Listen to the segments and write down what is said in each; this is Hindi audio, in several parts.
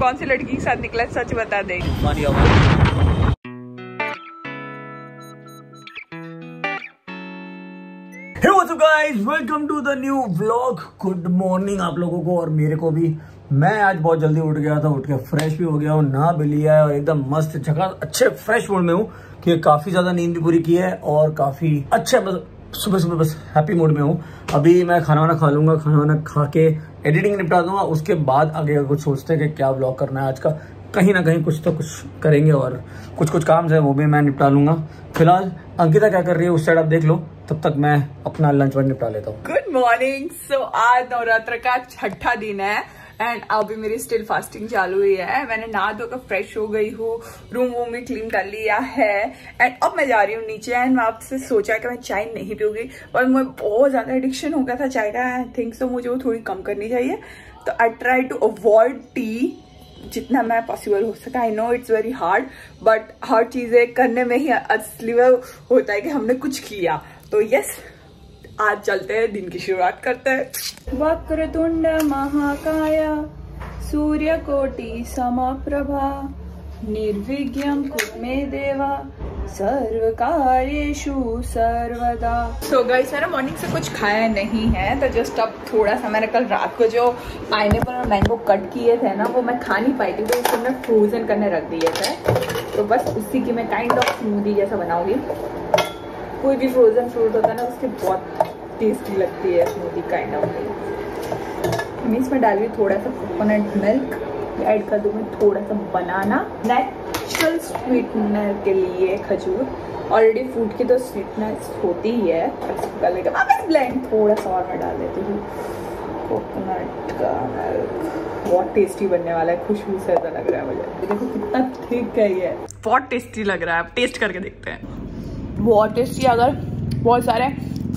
कौन सी लड़की के साथ निकला सच बता दे। welcome to the new vlog. Good morning आप लोगों को और मेरे को भी। मैं आज बहुत जल्दी उठ गया था उठ के फ्रेश भी हो गया हूँ नहा भी लिया है और एकदम मस्त जगह अच्छे फ्रेश मूड में हूँ कि काफ़ी ज़्यादा नींद भी पूरी की है और काफ़ी अच्छे बस सुबह सुबह बस हैप्पी मूड में हूँ। अभी मैं खाना वाना खा लूँगा खाना वाना खा के एडिटिंग निपटा दूँगा, उसके बाद आगे कुछ सोचते हैं कि क्या ब्लॉग करना है आज का कहीं ना कहीं कुछ तो कुछ करेंगे और कुछ कुछ काम है वो भी मैं निपटा लूँगा। फ़िलहाल, अंकिता क्या कर रही है, उस साइड आप देख लो, तब तक मैं अपना लंच वंच निपटा लेता हूँ। गुड मॉर्निंग सो आज नवरात्र का छठा दिन है। एंड अभी मेरी स्टिल फास्टिंग चालू हुई है। मैंने नहा धोकर फ्रेश हो गई हूँ। रूम वूम भी क्लीन कर लिया है। एंड अब मैं जा रही हूँ नीचे एंड मैं आपसे सोचा कि मैं चाय नहीं पीऊँगी। और मुझे बहुत ज़्यादा एडिक्शन हो गया था चाय का। आई थिंक सो मुझे वो थोड़ी कम करनी चाहिए। तो I try to avoid tea जितना मैं पॉसिबल हो सका। I know it's very hard but हर चीज़ें करने में ही असली होता है कि हमने कुछ किया। तो यस आज चलते हैं, दिन की शुरुआत करते हैं। वक्रतुंड महाकाय। सूर्यकोटि समप्रभा। निर्विघ्यं कुर्मे देवा। सर्व कार्येषु सर्वदा। सो गाइस मैंने मॉर्निंग से कुछ खाया नहीं है तो जस्ट अब थोड़ा सा मैंने कल रात को जो पाइनएप्पल और मैंगो कट किए थे ना, वो मैं खा नहीं पाई थी तो उसको मैं फ्रोजन करने रख दिए थे। तो बस उसी की मैं काइंड ऑफ़ स्मूदी जैसा बनाऊँगी। कोई भी फ्रोजन फ्रूट होता है ना, उसके बहुत टेस्टी लगती है स्मूदी काइंड ऑफ़ मैं इसमें डाल रही थोड़ा सा कोकोनट मिल्क ऐड कर दूँगी थोड़ा सा बनाना नेचुरल स्वीटनर के लिए खजूर. ऑलरेडी फ्रूट की तो स्वीटनेस होती ही है. वापस ब्लेंड थोड़ा सा और मैं डाल देती हूँ. कोकोनट का मिल्क बहुत टेस्टी बनने वाला है. खुशबू से ऐसा लग रहा है मुझे. देखो कितना थिक है ये. बहुत टेस्टी लग रहा है. टेस्ट करके देखते हैं. बहुत टेस्टी अगर बहुत सारे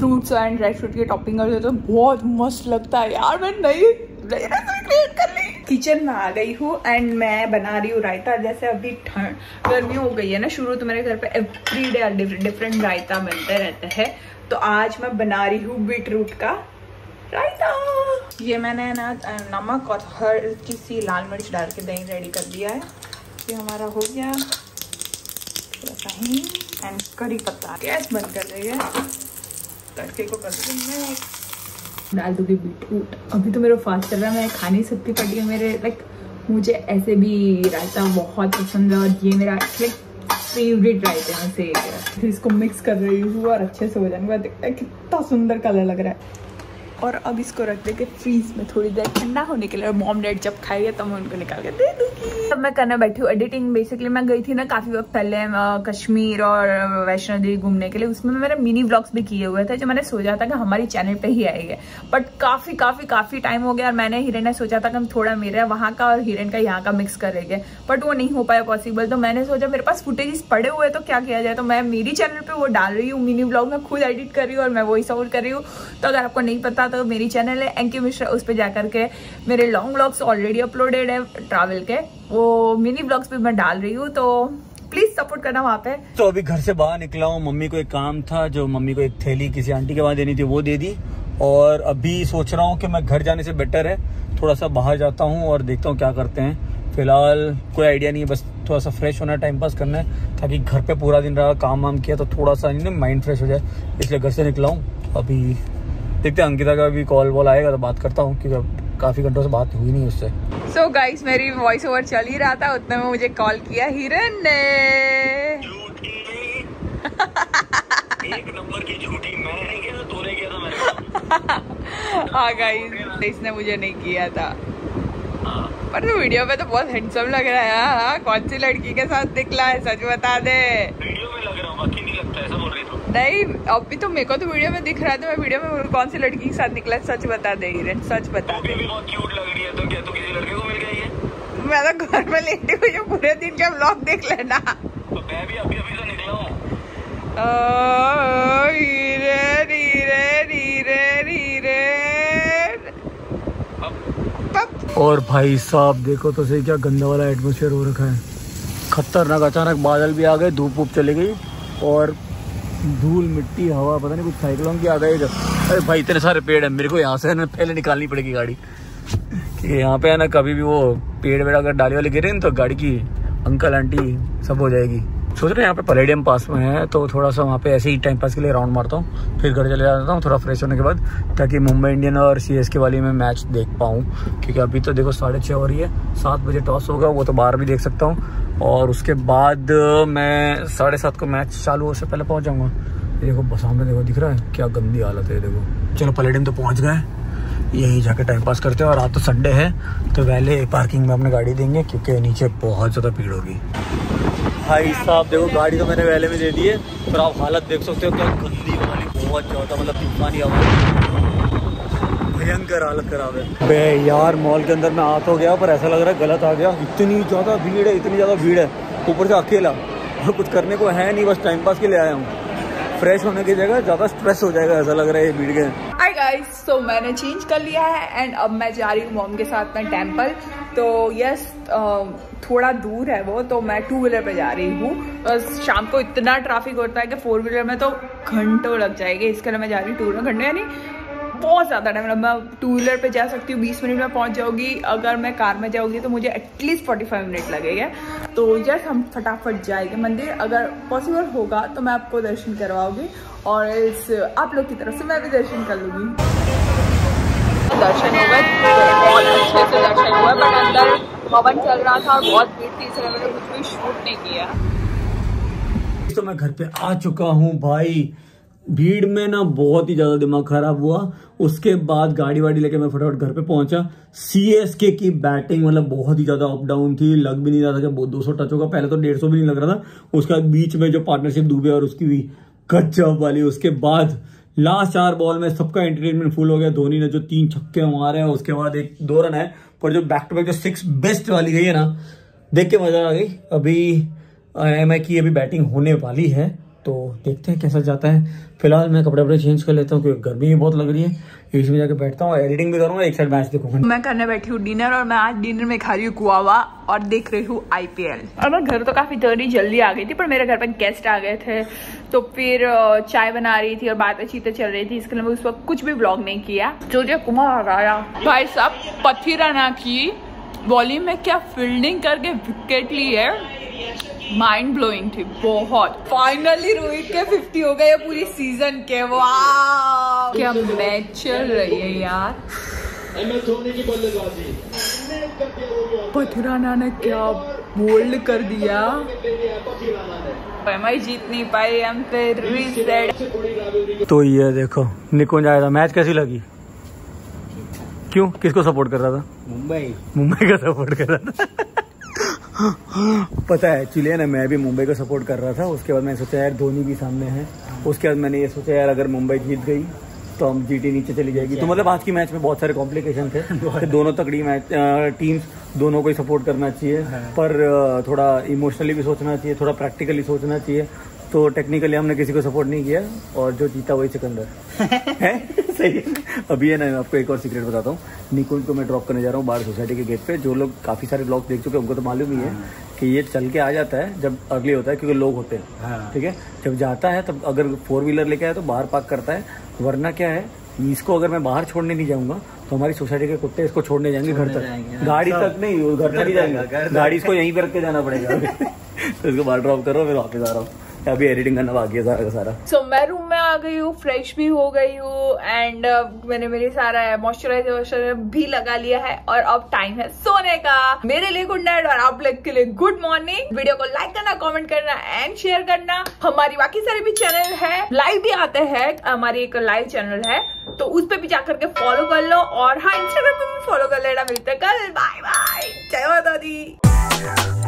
फ्रूट्स एंड ड्राई फ्रूट की टॉपिंग कर दे तो बहुत मस्त लगता है यार, मैं नहीं क्रिएट कर ली। किचन में आ गई हूँ एंड मैं बना रही हूँ रायता। जैसे अभी ठंड गर्मी हो गई है ना, शुरू तो मेरे घर पे एवरी डे डिफरेंट रायता बनते रहते हैं। तो आज मैं बना रही हूँ बीट रूट का रायता। ये मैंने ना, नमक और हर किसी लाल मिर्च डाल के दही रेडी कर दिया है। ये हमारा हो गया। एंड करी पत्ता। गैस बंद कर है। तड़के को कर दूँगी डाल दूँगी बीटरूट। अभी तो मेरा फास्ट चल रहा है, मैं खा नहीं सकती पड़ी है मेरे लाइक मुझे ऐसे भी रायता बहुत पसंद है और ये मेरा लाइक फेवरेट रायते में से है इसको मिक्स कर रही हूँ और अच्छे से हो जाएँगे देखते हैं कितना सुंदर कलर लग रहा है। और अब इसको रख दे के फ्रीज में थोड़ी देर ठंडा होने के लिए, और मॉम डैड जब खाएगा तब तो मैं उनको निकाल के दे दूँगी। तब मैं करने बैठी हूँ एडिटिंग बेसिकली मैं गई थी ना काफ़ी वक्त पहले कश्मीर और वैष्णो देवी घूमने के लिए। उसमें मैंने मिनी ब्लॉग्स भी किए हुए थे जो मैंने सोचा था कि हमारी चैनल पे ही आएँगे। बट काफ़ी काफ़ी काफ़ी टाइम हो गया और मैंने हिरन ने सोचा था कि हम थोड़ा मेरा वहाँ का और हिरन का यहाँ का मिक्स करेंगे। बट वो नहीं हो पाया पॉसिबल तो मैंने सोचा मेरे पास फुटेजेस पड़े हुए तो क्या किया जाए? तो मैं मेरी चैनल पर वो डाल रही हूँ मिनी ब्लॉग में खुद एडिट कर रही हूँ और मैं वही सपोर्ट कर रही हूँ। तो अगर आपको नहीं पता तो मेरी चैनल है एंकी मिश्रा, उस पर जाकर के मेरे लॉन्ग ब्लॉग्स ऑलरेडी अपलोडेड है ट्रैवल के। वो मिनी ब्लॉग्स भी मैं डाल रही हूँ तो प्लीज़ सपोर्ट करना वहाँ पे। तो अभी घर से बाहर निकला हूँ, मम्मी को एक काम था, जो मम्मी को एक थैली किसी आंटी के वहाँ देनी थी, वो दे दी। और अभी सोच रहा हूँ कि मैं घर जाने से बेटर है थोड़ा सा बाहर जाता हूँ और देखता हूँ क्या करते हैं। फ़िलहाल कोई आइडिया नहीं है, बस थोड़ा सा फ्रेश होना टाइम पास करना है, ताकि घर पे पूरा दिन रहा काम वाम किया तो थोड़ा सा नहीं माइंड फ्रेश हो जाए। इसलिए घर से निकला हूँ। अभी देखते हैं, अंकिता का भी कॉल वॉल आएगा तो बात करता हूँ, क्योंकि काफ़ी घंटों से बात हुई नहीं उससे। सो so गाइस मेरी वॉइस ओवर चल ही रहा था, उतने में मुझे कॉल किया हिरन ने। हाँ इसने मुझे नहीं किया था। पर तो वीडियो में तो बहुत हैंडसम लग रहा है कौन सी लड़की के साथ निकला है, सच बता दे वीडियो में लग रहा हूँ बाकी नहीं लगता ऐसा बोल रही तो नहीं अभी तो मेरे को तो वीडियो में दिख रहा था मैं वीडियो में कौन सी लड़की के साथ निकला सच बता दे हिरन सच बता दे। भी बहुत क्यूट लग रही है तो क्या तू किसी लड़के को मिल गई है? मैं तो घर में लेटी हुई हूँ पूरे दिन का ब्लॉग देख लेना। तो मैं भी अभी निकला हूँ। और भाई साहब देखो तो सही क्या गंदा वाला एटमोसफेयर हो रखा है। खतरनाक अचानक बादल भी आ गए धूप वूप चली गई और धूल मिट्टी, हवा, पता नहीं कुछ साइकिलों की आ है इधर। अरे भाई, इतने सारे पेड़ है, मेरे को यहाँ से ना पहले निकालनी पड़ेगी गाड़ी। कि यहाँ पे है ना, कभी भी वो पेड़ वेड़ अगर डाली वाली गिरे ना तो गाड़ी की अंकल, आंटी सब हो जाएगी। सोच रहे हैं यहाँ पे पलेडियम पास में है तो थोड़ा सा वहाँ पे ऐसे ही टाइम पास के लिए राउंड मारता हूँ। फिर घर चले जाता हूँ, थोड़ा फ्रेश होने के बाद, ताकि मुंबई इंडियन और सी एस के वाली में मैच देख पाऊँ। क्योंकि अभी तो देखो साढ़े छः हो रही है, सात बजे टॉस होगा, वो तो बाहर भी देख सकता हूँ। और उसके बाद मैं साढ़े सात को मैच चालू हो से पहले पहुँच जाऊँगा। देखो सामने देखो, दिख रहा है, क्या गंदी हालत है देखो। चलो पलेडियम तो पहुँच गए यही जाके टाइम पास करते हैं, और आज तो संडे है तो पहले पार्किंग में अपने गाड़ी देंगे, क्योंकि नीचे बहुत ज़्यादा भीड़ होगी। भाई साहब, देखो गाड़ी तो मैंने पहले में दे दी है, पर आप हालत देख सकते हो क्या गंदी वाली, बहुत ज़्यादा मतलब तूफानी आवाज़ भयंकर हालत खराब है। बे यार, मॉल के अंदर मैं आ तो गया, पर ऐसा लग रहा है गलत आ गया। इतनी ज़्यादा भीड़ है, इतनी ज़्यादा भीड़ है, ऊपर से अकेला। और कुछ करने को है नहीं, बस टाइम पास के लिए आया हूँ। फ्रेश होने की जगह ज़्यादा स्ट्रेस हो जाएगा, ऐसा लग रहा है ये भीड़ के। गाइस सो मैंने चेंज कर लिया है एंड अब मैं जा रही हूँ मॉम के साथ में टेंपल तो यस थोड़ा दूर है वो तो मैं टू व्हीलर पे जा रही हूँ. शाम को इतना ट्रैफ़िक होता है कि फोर व्हीलर में तो घंटों लग जाएगी. इसके लिए मैं जा रही हूँ टू व्हीलर घंटे यानी बहुत ज़्यादा टाइम मैं टू व्हीलर पे जा सकती हूँ, बीस मिनट में पहुँच जाऊँगी। अगर मैं कार में जाऊँगी तो मुझे एटलीस्ट फोर्टी फाइव मिनट लगेगा। तो यस हम फटाफट जाएँगे मंदिर। अगर पॉसिबल होगा तो मैं आपको दर्शन करवाऊँगी। और इस, आप लोग की तरफ़ से मैं भी दर्शन कर लूँगी। दर्शन हो गए। बहुत अच्छे से दर्शन हुआ बट अंदर पवन चल रहा था और बहुत भीड़ थी, इसलिए मैंने कुछ भी शूट नहीं किया। तो मैं घर पे आ चुका हूँ भाई। भीड़ में ना बहुत ही ज़्यादा दिमाग खराब हुआ। उसके बाद गाड़ी वाड़ी लेके मैं फटाफट घर पे पहुँचा। सीएसके की बैटिंग मतलब बहुत ही ज़्यादा अप डाउन थी, लग भी नहीं रहा था कि दो सौ टच होगा। पहले तो डेढ़ सौ भी नहीं लग रहा था। उसके बाद बीच में जो पार्टनरशिप डूबे और उसकी भी कच्चा वाली। उसके बाद लास्ट चार बॉल में सबका एंटरटेनमेंट फुल हो गया। धोनी ने जो तीन छक्के मारे हैं, उसके बाद एक दो रन है। पर जो बैक टू बैक जो सिक्स बेस्ट वाली गई है ना, देख के मज़ा आ गई। अभी एम की अभी बैटिंग होने वाली है। तो देखते हैं कैसा जाता है। फ़िलहाल मैं कपड़े वपड़े चेंज कर लेता हूँ क्योंकि गर्मी भी बहुत लग रही है। इसमें जाके बैठता हूँ एडिटिंग भी करूँगा एक साइड मैच देखूँगा मैं करने बैठी हूँ डिनर और मैं आज डिनर में खा रही हूँ कुआवा और देख रही हूँ आईपीएल और मैं घर तो काफ़ी जल्दी जल्दी आ गई थी पर मेरे घर पर गेस्ट आ गए थे। तो फिर चाय बना रही थी और बातें चीतें चल रही थी इसके लिए मैं उस वक्त कुछ भी ब्लॉग नहीं किया। जो जो कुमार आया भाई साहब पथीराना की बॉलिंग में क्या फील्डिंग करके विकेट ली है? माइंड ब्लोइंग थी बहुत। फाइनली रोहित के 50 हो गए पूरी सीज़न के वाह क्या मैच चल रही है यार। पथुराना ने क्या बोल्ड कर दिया। जीत नहीं पाई हम रीसेट तो ये देखो निकुंज आया था। मैच कैसी लगी? क्यों? किसको सपोर्ट कर रहा था? मुंबई। मुंबई का सपोर्ट कर रहा था। पता है एक्चुअली ना मैं भी मुंबई को सपोर्ट कर रहा था उसके बाद मैंने सोचा यार धोनी भी सामने है। उसके बाद मैंने ये सोचा यार अगर मुंबई जीत गई तो हम जीटी नीचे चली जाएगी। तो मतलब आज की मैच में बहुत सारे कॉम्प्लिकेशन थे दोनों तकड़ी मैच टीम्स दोनों को ही सपोर्ट करना चाहिए हाँ। पर थोड़ा इमोशनली भी सोचना चाहिए थोड़ा प्रैक्टिकली सोचना चाहिए तो टेक्निकली हमने किसी को सपोर्ट नहीं किया और जो जीता वही सिकंदर है? सही। अभी है ना मैं आपको एक और सीक्रेट बताता हूँ। निकुंज को मैं ड्रॉप करने जा रहा हूँ बाहर सोसाइटी के गेट पे। जो लोग काफ़ी सारे ब्लॉग देख चुके हैं उनको तो मालूम ही है हाँ। कि ये चल के आ जाता है जब अर्ली होता है क्योंकि लोग होते हैं। हाँ। ठीक है? जब जाता है तब अगर फोर व्हीलर लेके आए तो बाहर पार्क करता है। वरना क्या है इसको अगर मैं बाहर छोड़ने नहीं जाऊँगा तो हमारी सोसाइटी के कुत्ते इसको छोड़ने जाएँगे घर तक। हाँ। गाड़ी तक नहीं घर तक ही जाएँगे। गाड़ी इसको यहीं पर रख के जाना पड़ेगा। तो इसको बाहर ड्रॉप करो फिर वापस आ रहा हूँ। अभी एडिटिंग करना बाकी है सारा का सारा। सो so, मैं रूम में आ गई हूँ फ्रेश भी हो गई हूँ एंड uh, मैंने मेरे सारा मॉइस्चराइजर भी लगा लिया है और अब टाइम है सोने का। मेरे लिए गुड नाइट और आप लोग के लिए गुड मॉर्निंग वीडियो को लाइक करना कॉमेंट करना एंड शेयर करना। हमारी बाकी सारे भी चैनल है लाइव भी आते हैं। हमारी एक लाइव चैनल है तो उस पर भी जाकर के फॉलो कर लो और हाँ इंस्टाग्राम पे भी फॉलो कर लेना मिलते कल बाय बाय जय माता दी।